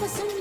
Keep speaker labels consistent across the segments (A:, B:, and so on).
A: वो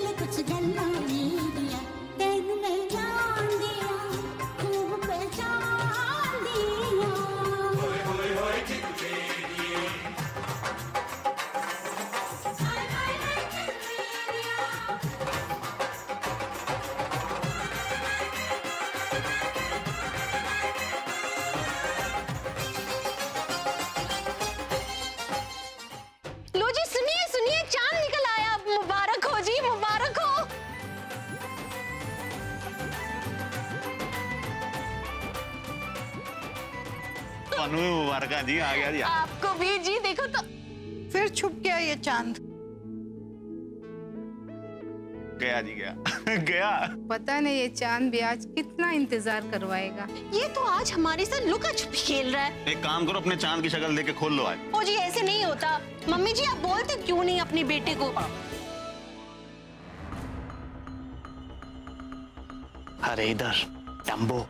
B: कानून मुबारक जी
C: आ गया जी
B: आपको भी जी देखो तो।
D: फिर छुप गया ये चाँद।
C: गया जी गया। गया।
E: पता नहीं ये चाँद भी आज कितना इंतज़ार करवाएगा।
B: ये तो आज हमारे साथ लुका छुपी खेल रहा है।
C: एक काम करो अपने चाँद की शक्ल देके खोल लो आज।
B: ओ जी ऐसे नहीं होता। मम्मी जी आप बोलते क्यों नहीं अपने बेटे को?
F: अरे इधर टम्बो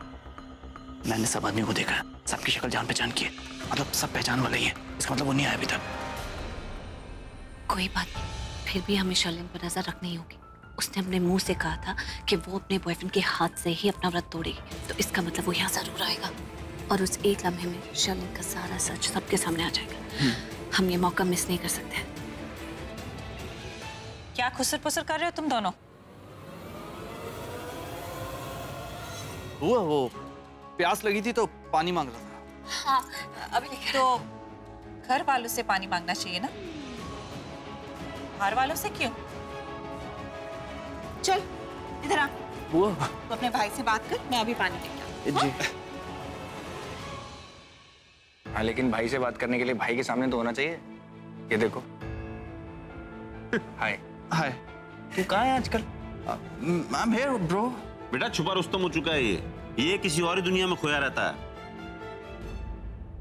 F: मैंने सब आदमी को देखा सबकी शक्ल जान पहचान की। है मतलब सब पहचान वाले ही है। इसका मतलब वो नहीं आया अभी तक।
G: कोई बात नहीं। फिर भी हमें शर्लिन पर नज़र रखनी होगी। उसने अपने मुँह से कहा था कि वो अपने बॉयफ्रेंड के हाथ से ही अपना व्रत तोड़ेगी। तो इसका मतलब वो यहाँ ज़रूर आएगा। और उस एक लम्हे में शर्लिन का सारा सच सबके सामने आ जाएगा। हम ये मौका मिस नहीं कर सकते।
H: क्या खुसर पुसर कर रहे हो तुम दोनों?
I: हुआ वो प्यास लगी थी तो पानी मांग रहा था।
H: हाँ अभी तो घर वालों से पानी मांगना चाहिए ना? बाहर वालों से क्यों? चल इधर आ।
I: हुआ
H: तू अपने भाई से बात कर मैं अभी पानी लेके आऊँ।
I: जी।
J: हाँ? लेकिन भाई से बात करने के लिए भाई के सामने तो होना चाहिए। ये देखो। हाय
I: हाय
J: तू कहाँ है आजकल?
I: I am here bro.
C: बेटा छुपा रुस्तम हो चुका है ये। ये किसी और ही दुनिया में खोया रहता है।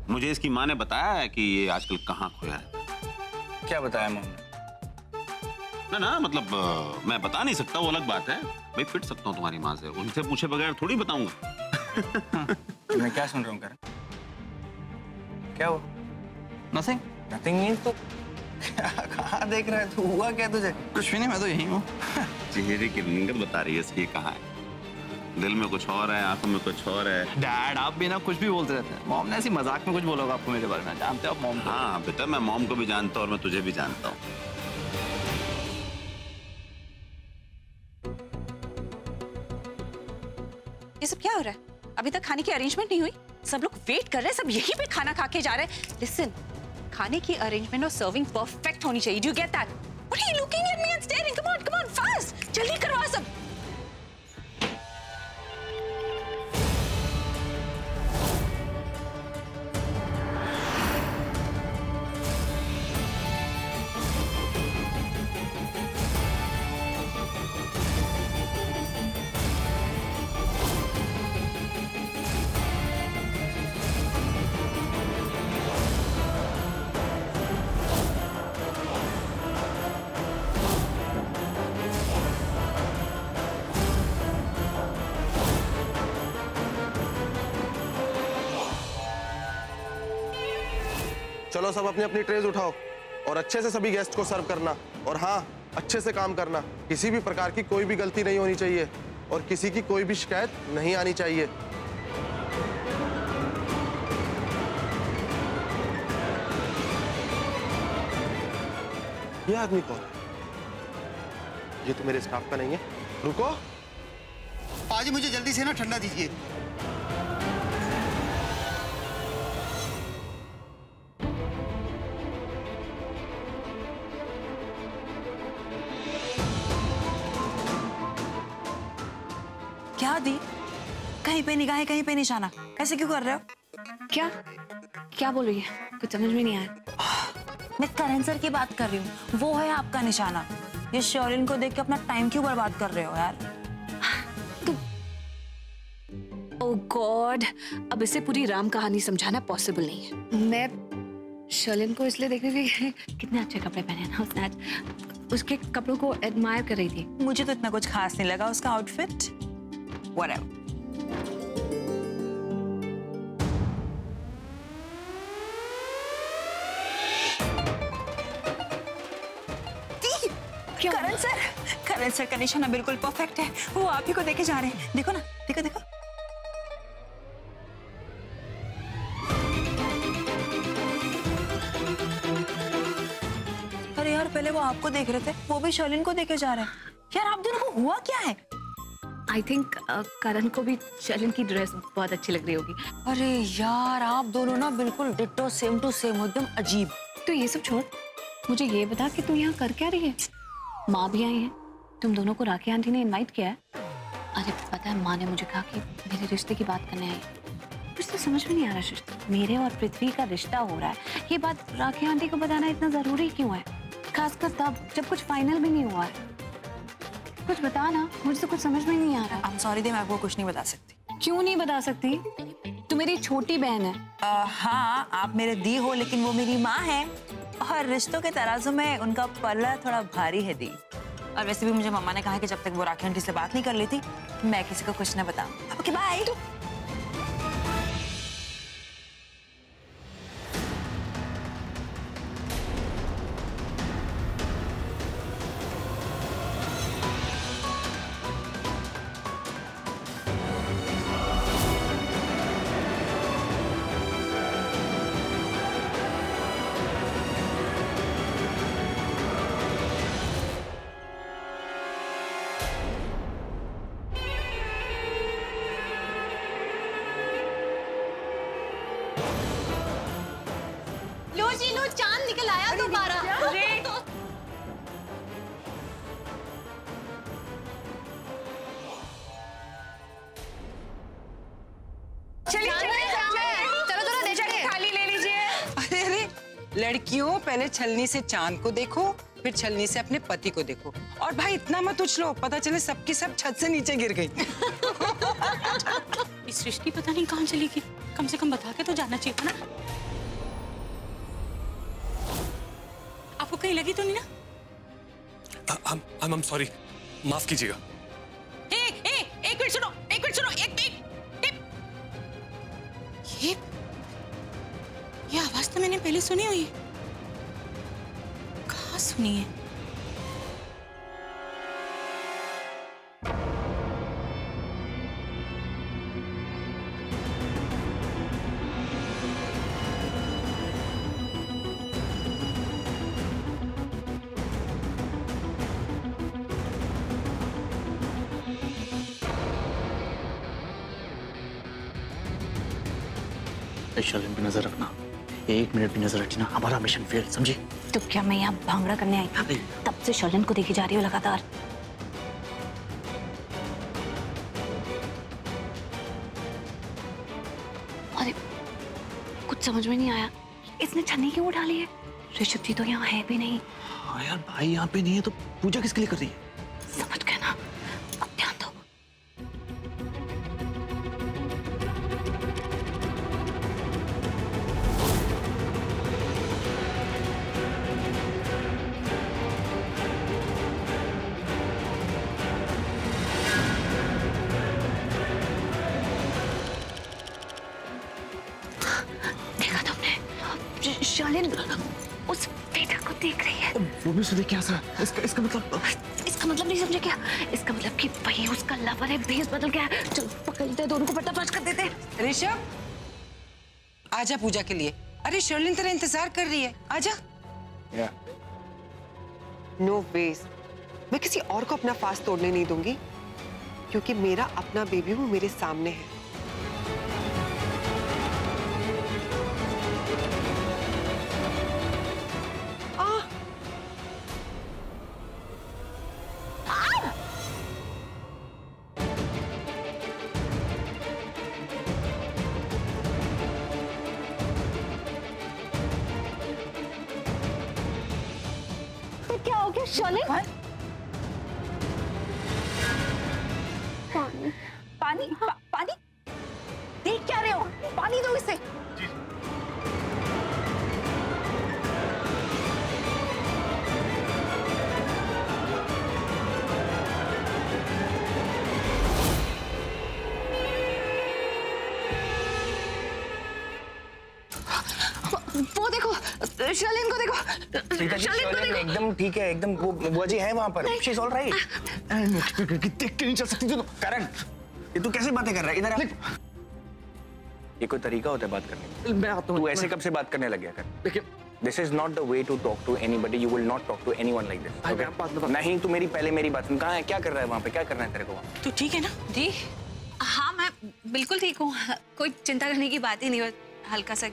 C: मुझे इसकी माँ ने बताया है कि ये आजकल कहाँ खोया है।
J: क्या बताया मम्मी
C: ना? ना मतलब अ, मैं बता नहीं सकता वो अलग बात है। भाई फिट सकता हूँ तुम्हारी माँ से। उनसे पूछे बगैर थोड़ी बताऊँगा
J: मैं क्या सुन रहा हूँ कर क्या हुआ?
I: नथिंग
J: नथिंग मीन तो कहाँ देख रहा है? तू हुआ क्या तुझे?
I: कुछ भी नहीं मैं तो यही हूँ।
C: चेहरे की रंगत बता रही है इसकी कहाँ है? दिल में कुछ और है आँखों में कुछ और है।
I: डैड आप भी ना कुछ भी बोलते रहते हैं। मॉम ने ऐसी मज़ाक में कुछ बोला होगा आपको मेरे बारे में? जानते हो आप मॉम
C: हाँ बेटा मैं मॉम को भी जानता हूँ और मैं तुझे भी जानता हूँ।
H: ये सब क्या हो रहा है? अभी तक खाने की अरेंजमेंट नहीं हुई? सब लोग वेट कर रहे हैं सब यहीं पे खाना खा के जा रहे हैं। लिसन खाने की अरेंजमेंट और सर्विंग परफेक्ट होनी चाहिए। Do get that what are you looking at me and staring
K: चलो सब अपनी अपनी ट्रेज उठाओ और अच्छे से सभी गेस्ट को सर्व करना और हाँ अच्छे से काम करना। किसी भी प्रकार की कोई भी गलती नहीं होनी चाहिए और किसी की कोई भी शिकायत नहीं आनी चाहिए। ये आदमी कौन ये तो मेरे स्टाफ का नहीं है। रुको।
L: आज मुझे जल्दी से ना ठंडा दीजिए।
H: कहीं पे निगाहें कहीं पे निशाना ऐसे क्यों कर रहे हो?
G: क्या? क्या बोल रही है कुछ समझ में नहीं आया।
H: मैं करण सर की बात कर रही हूँ। वो है आपका निशाना। ये शौरिन को देख के अपना टाइम क्यों बर्बाद कर रहे हो यार?
G: ओह गॉड अब इसे पूरी राम कहानी समझाना पॉसिबल नहीं है।
E: मैं शर्लिन को इसलिए देख रही थी
G: कितने अच्छे कपड़े पहने ना उसने आज। उसके कपड़ों को एडमायर कर रही थी।
H: मुझे तो इतना कुछ खास नहीं लगा उसका outfit whatever Karan sir! Karan sir का निशाना बिल्कुल परफेक्ट है। वो आप ही को देखे जा रहे हैं। देखो ना देखो देखो। अरे यार पहले वो आपको देख रहे थे। वो भी शर्लिन को देखे जा रहे हैं। यार आप दोनों को हुआ क्या है?
G: आई थिंक करण को भी शर्लिन की ड्रेस बहुत अच्छी लग रही होगी।
H: अरे यार आप दोनों ना बिल्कुल डिट्टो सेम टू सेम एकदम अजीब।
G: तो ये सब छोड़। मुझे ये बता कि तू यहाँ कर क्या रही है? माँ भी आई है। तुम दोनों को राखी आंटी ने इनवाइट किया है। अरे पता है माँ ने मुझे कहा कि मेरे रिश्ते की बात करने आई। कुछ तो समझ में नहीं आ रहा रिश्ता मेरे और पृथ्वी का रिश्ता हो रहा है। ये बात राखी आंटी को बताना इतना ज़रूरी क्यों है? खासकर तब जब कुछ फाइनल भी नहीं हुआ है। कुछ बता ना मुझे तो कुछ समझ में नहीं आ रहा।
H: आई एम सॉरी दे मैं आपको कुछ नहीं बता सकती।
G: क्यों नहीं बता सकती? तू मेरी छोटी बहन है।
H: आ, हाँ आप मेरे दी हो लेकिन वो मेरी माँ है। और रिश्तों के तराजू में उनका पल्ला थोड़ा भारी है दी। और वैसे भी मुझे मम्मा ने कहा कि जब तक वो राखी आंटी से बात नहीं कर लेती मैं किसी को कुछ ना बताऊँ। ओके बाय
M: छलनी से चाँद को देखो फिर छलनी से अपने पति को देखो। और भाई इतना मत उछलो पता चले सबकी सब छत सबसे नीचे गिर गई।
H: इस सृष्टि पता नहीं कहाँ चली गई। कम से कम बता के तो जाना चाहिए था ना? आपको कहीं लगी तो नहीं ना?
N: आई एम सॉरी माफ़ कीजिएगा।
H: ए, ए, एक मिनट सुनो एक मिनट सुनो एक मिनट ये ये आवाज़ तो मैंने पहले सुनी हुई है। कहाँ सुनी है
F: नज़र रखना। एक मिनट भी नज़र हटी ना हमारा मिशन फेल समझी?
G: तो क्या मैं यहाँ भांगड़ा करने आई? थी तब से शलन को देखी जा रही हूँ लगातार। अरे कुछ समझ में नहीं आया। इसने छन्नी क्यों उठा ली है? ऋषभ जी तो यहाँ है भी नहीं।
F: हाँ यार भाई यहाँ पे नहीं है तो पूजा किसके लिए कर रही है? वो भी उसे देख के हंस रहा है। इसका इसका मतलब
G: इसका मतलब नहीं समझे क्या? इसका मतलब कि भाई उसका लवर है भेस बदल गया चल पकड़ते हैं, दोनों को पर्दाफाश कर देते
M: ऋषभ आजा पूजा के लिए। अरे शर्लिन तेरा इंतज़ार कर रही है। आजा।
O: नो वेज मैं किसी और को अपना फास्ट तोड़ने नहीं दूँगी क्योंकि मेरा अपना बेबी वो मेरे सामने है।
B: शर्लिन को देखो।
J: जी
B: शर्लिन को देखो।
J: एकदम ठीक है एकदम वो वो अजी है वहाँ पर। शी इज़ ऑल राइट देख के नहीं चल सकती तू। करण ये तू कैसे बातें कर रहा है? इधर आ। ये कोई तरीका होता है बात करने का?
P: मैं आता हूँ।
J: तू ऐसे कब से बात करने लग गया कर देखिए। This is not the way to talk to anybody you will not talk to anyone like this okay नहीं तू मेरी पहले मेरी बात सुन। कहाँ है? क्या कर रहा है वहाँ पे? क्या करना है तेरे को वहाँ?
Q: तू ठीक है ना?
G: दी हाँ मैं बिल्कुल ठीक हूँ। कोई चिंता करने की बात ही नहीं हल्का सा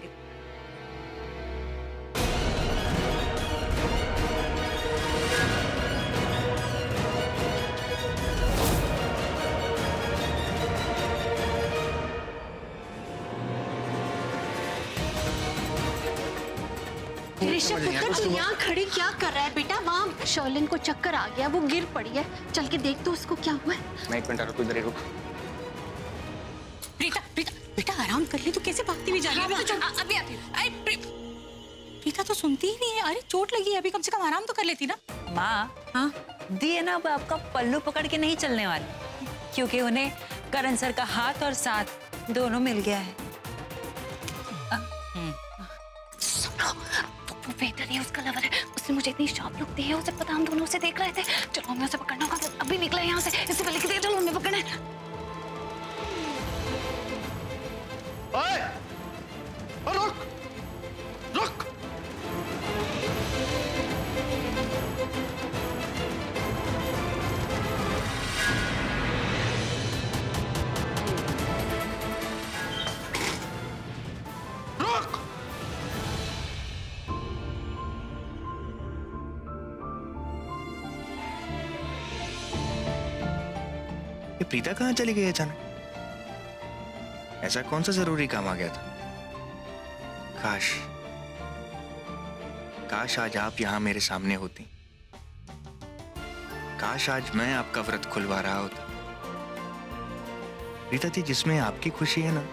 B: ऋषभ पुत्र तू यहाँ खड़ी क्या कर रहा है बेटा? वहाँ शर्लिन को चक्कर आ गया वो गिर पड़ी है। चल के देख तो उसको क्या हुआ
J: मैं एक मिनट आ रहा हूँ, इधर रुक।
Q: प्रीता प्रीता बेटा आराम कर ले तू कैसे भागती हुई जा रही है? अभी तो
G: अभी आती
Q: अरे प्रीता तो सुनती ही नहीं है। अरे चोट लगी है अभी कम से कम आराम तो कर लेती ना।
H: माँ हाँ? दी है ना अब आपका पल्लू पकड़ के नहीं चलने वाले? क्योंकि उन्हें करण सर का हाथ और साथ दोनों मिल गया है।
G: वेटर है, उसका लवर है। उसने मुझे इतनी शॉप लुक दी है, उसे पता हम दोनों से देख रहे थे। चलो हमें उसे पकड़ना होगा। अभी निकले यहाँ से। इससे पहले कि देर चलो हमें पकड़ना है।
J: ये प्रीता कहाँ चली गई अचानक? ऐसा कौन सा ज़रूरी काम आ गया था? काश काश आज आप यहाँ मेरे सामने होती। काश आज मैं आपका व्रत खुलवा रहा होता। प्रीता जी, जिसमें आपकी खुशी है ना,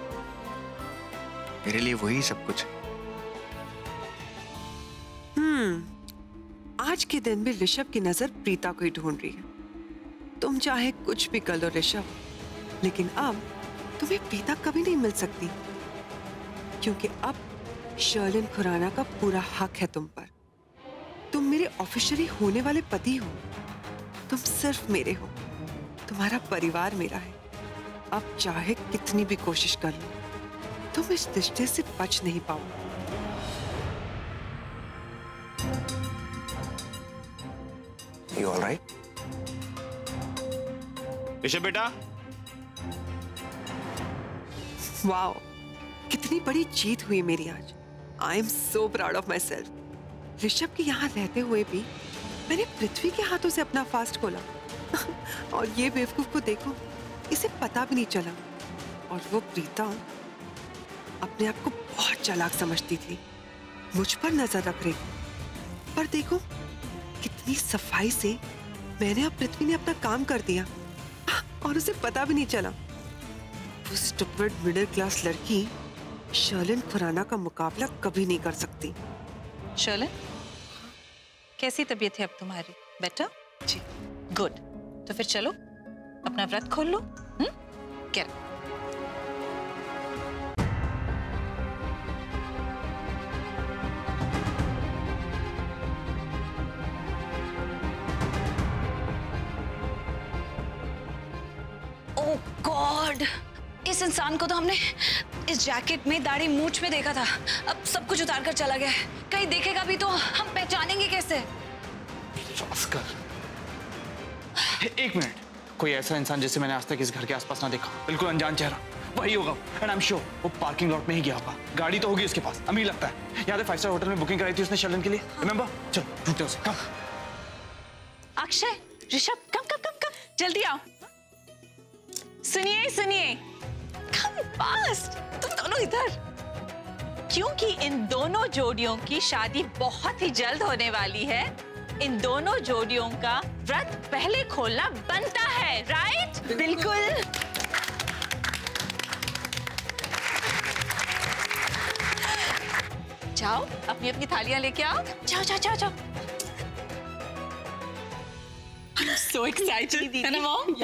J: मेरे लिए वही सब कुछ
O: हम्म आज के दिन भी ऋषभ की नज़र प्रीता को ही ढूंढ रही है। तुम चाहे कुछ भी कर लो, ऋषभ। लेकिन अब तुम्हें प्रीता कभी नहीं मिल सकती। क्योंकि अब शर्लिन खुराना का पूरा हक है तुम पर। तुम मेरे ऑफिशियली होने वाले पति हो। तुम सिर्फ़ मेरे हो। तुम्हारा परिवार मेरा है। अब चाहे कितनी भी कोशिश कर लो, तुम इस रिश्ते से बच नहीं पाओ।
J: यू ऑल राइट
C: ऋषभ बेटा?
O: वाओ कितनी बड़ी जीत हुई मेरी आज। I am so proud of myself Rishabh के यहाँ रहते हुए भी मैंने पृथ्वी के हाथों से अपना फास्ट खोला। और ये बेवकूफ़ को देखो, इसे पता भी नहीं चला। और वो प्रीता अपने आप को बहुत चालाक समझती थी। मुझ पर नज़र रख रही पर देखो, कितनी सफ़ाई से मैंने और पृथ्वी ने अपना काम कर दिया। और उसे पता भी नहीं चला। वो मिडिल क्लास लड़की शर्लिन खुराना का मुकाबला कभी नहीं कर सकती।
Q: शर्लिन, कैसी तबीयत है अब तुम्हारी? बेटर जी गुड तो फिर चलो, अपना व्रत खोल लो हम्म? क्या
G: इस इंसान को तो हमने इस जैकेट में दाढ़ी मूछ में देखा था। अब सब कुछ उतार कर चला गया है। कहीं देखेगा भी तो हम पहचानेंगे कैसे?
P: एक मिनट। कोई ऐसा इंसान जिसे मैंने आज तक इस घर के आसपास ना देखा बिल्कुल अनजान चेहरा। वही होगा। एंड आई एम श्योर वो पार्किंग लॉट में ही गया होगा। गाड़ी तो होगी उसके पास। हमें लगता है। याद है फाइव स्टार होटल में बुकिंग कराई थी उसने शलन के लिए? रिमेंबर चलो ढूंढते उसे। कम
Q: अक्षय ऋषभ कम कम कम कम जल्दी आओ। सुनिए सुनिए। कम फास्ट तुम दोनों इधर। क्योंकि इन दोनों जोड़ियों की शादी बहुत ही जल्द होने वाली है इन दोनों जोड़ियों का व्रत पहले खोलना बनता है राइट बिल्कुल।
R: जाओ अपनी अपनी थालियाँ लेके आओ। जाओ जाओ जाओ जाओ। I'm so excited है ना मॉम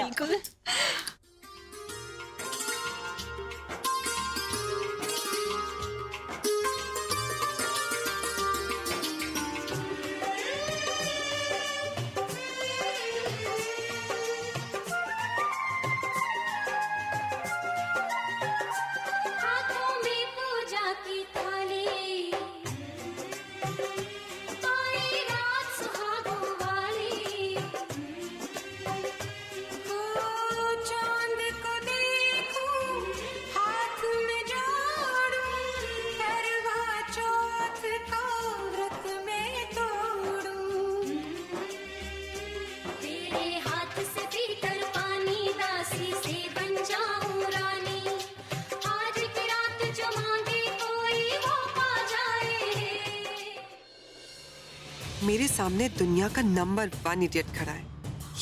O: मेरे सामने दुनिया का नंबर वन इडियट खड़ा है।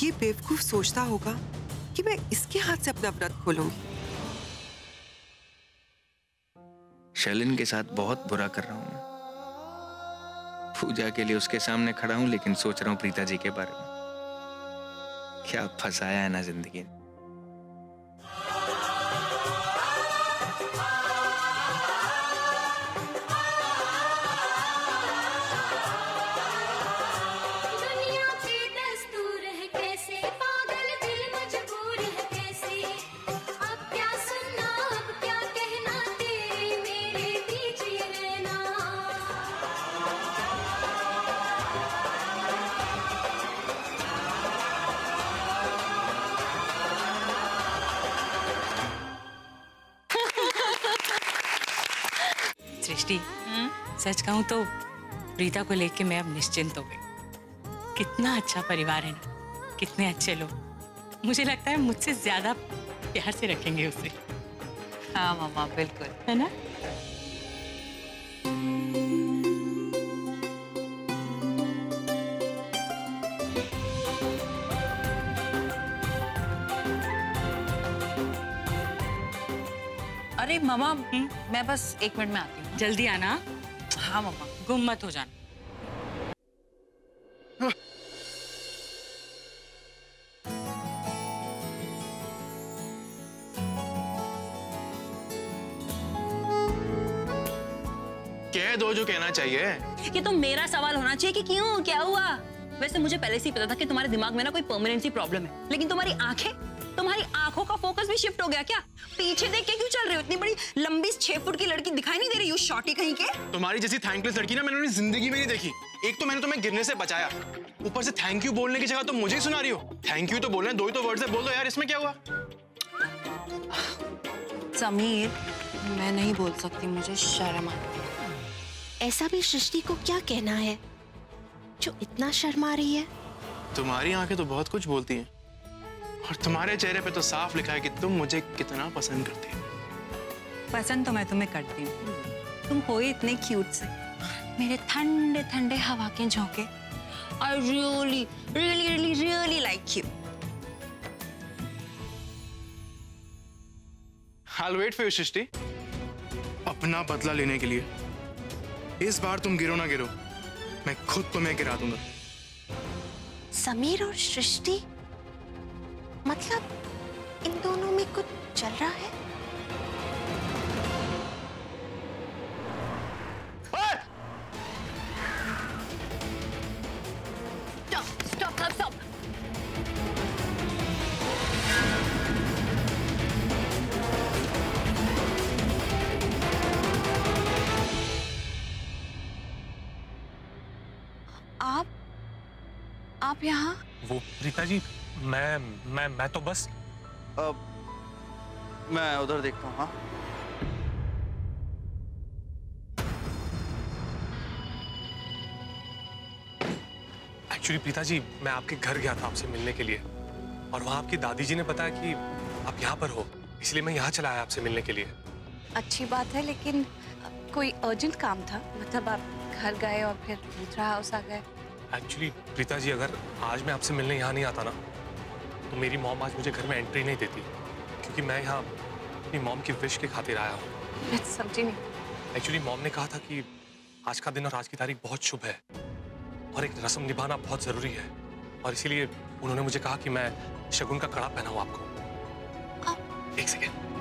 O: ये बेवकूफ़ सोचता होगा कि मैं इसके हाथ से अपना व्रत खोलूँगी।
S: शैलिन के साथ बहुत बुरा कर रहा हूँ मैं। पूजा के लिए उसके सामने खड़ा हूँ, लेकिन सोच रहा हूँ प्रीता जी के बारे में। क्या फंसाया है ना ज़िंदगी ने।
T: सच कहूँ तो प्रीता को लेके मैं अब निश्चिंत हो गई। कितना अच्छा परिवार है ना कितने अच्छे लोग। मुझे लगता है मुझसे ज़्यादा प्यार से रखेंगे उसे।
R: हाँ मामा बिल्कुल।
T: है ना?
R: अरे मामा मैं बस एक मिनट में आती हूँ।
T: जल्दी आना।
R: हाँ मामा
T: गुम मत हो जाना।
I: कह दो जो कहना चाहिए।
H: ये तो मेरा सवाल होना चाहिए कि क्यों क्या हुआ? वैसे मुझे पहले से ही पता था कि तुम्हारे दिमाग में ना कोई परमानेंट सी प्रॉब्लम है लेकिन तुम्हारी आँखें तुम्हारी आँखों का फोकस भी शिफ्ट हो गया क्या? पीछे देख के क्यों चल रहे हो? इतनी बड़ी लंबी छह फुट की लड़की दिखाई नहीं दे रही हो शॉर्टी कहीं के?
I: तुम्हारी जैसी थैंकलेस लड़की ना मैंने ज़िंदगी में नहीं देखी। एक तो मैंने तुम्हें गिरने से बचाया। ऊपर से थैंक यू बोलने की जगह तो मुझे ही सुना रही हो। थैंक यू तो बोलने दो ही तो वर्ड से बोल दो यार इसमें क्या हुआ?
H: समीर मैं नहीं बोल सकती मुझे शर्म आ
B: ऐसा भी सृष्टि को क्या कहना है? जो इतना शर्मा रही है?
I: तुम्हारी आँखें तो बहुत कुछ बोलती हैं। और तुम्हारे चेहरे पे तो साफ़ लिखा है कि तुम मुझे कितना पसंद करती हो।
T: पसंद तो मैं तुम्हें करती हूँ। तुम हो ही इतने क्यूट से। मेरे ठंडे ठंडे हवा के झोंके।
H: I really really really really like you
I: I'll wait for you, Srishti अपना बदला लेने के लिए। इस बार तुम गिरो ना गिरो। मैं खुद तुम्हें गिरा दूँगा।
B: समीर और सृष्टि? मतलब इन दोनों में कुछ चल रहा है.
H: आप आप यहाँ?
N: वो प्रीता जी मैं मैं मैं तो बस।
S: अब मैं उधर देखता हूँ हाँ।
N: एक्चुअली प्रीता जी मैं आपके घर गया था आपसे मिलने के लिए। और वहाँ आपकी दादी जी ने बताया कि आप यहाँ पर हो इसलिए मैं यहाँ चला आया आपसे मिलने के लिए।
R: अच्छी बात है लेकिन कोई अर्जेंट काम था? मतलब आप घर गए और फिर दूसरा हाउस आ गए।
N: एक्चुअली प्रीता जी अगर आज मैं आपसे मिलने यहाँ नहीं आता ना तो मेरी मॉम आज मुझे घर में एंट्री नहीं देती क्योंकि मैं यहाँ अपनी मॉम की विश के खातिर आया हूँ।
R: समझी नहीं।
N: एक्चुअली मॉम ने कहा था कि आज का दिन और आज की तारीख बहुत शुभ है और एक रस्म निभाना बहुत ज़रूरी है और इसीलिए उन्होंने मुझे कहा कि मैं शगुन का कड़ा पहनाऊँ आपको। एक सेकेंड